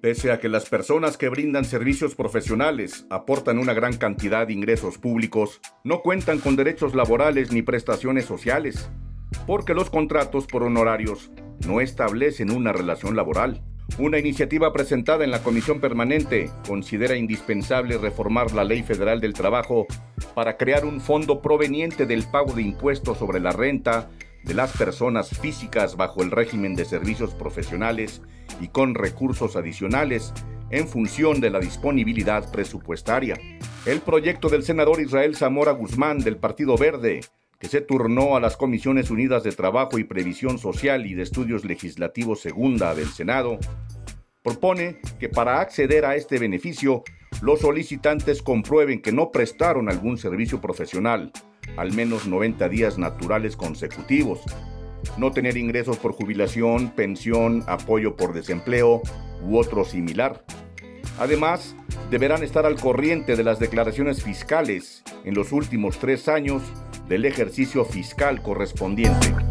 Pese a que las personas que brindan servicios profesionales aportan una gran cantidad de ingresos públicos, no cuentan con derechos laborales ni prestaciones sociales, porque los contratos por honorarios no establecen una relación laboral. Una iniciativa presentada en la Comisión Permanente considera indispensable reformar la Ley Federal del Trabajo para crear un fondo proveniente del pago de impuestos sobre la renta de las personas físicas bajo el régimen de servicios profesionales y con recursos adicionales en función de la disponibilidad presupuestaria. El proyecto del senador Israel Zamora Guzmán del Partido Verde que se turnó a las Comisiones Unidas de Trabajo y Previsión Social y de Estudios Legislativos Segunda del Senado, propone que para acceder a este beneficio, los solicitantes comprueben que no prestaron algún servicio profesional, al menos 90 días naturales consecutivos, no tener ingresos por jubilación, pensión, apoyo por desempleo u otro similar. Además, deberán estar al corriente de las declaraciones fiscales en los últimos tres años del ejercicio fiscal correspondiente.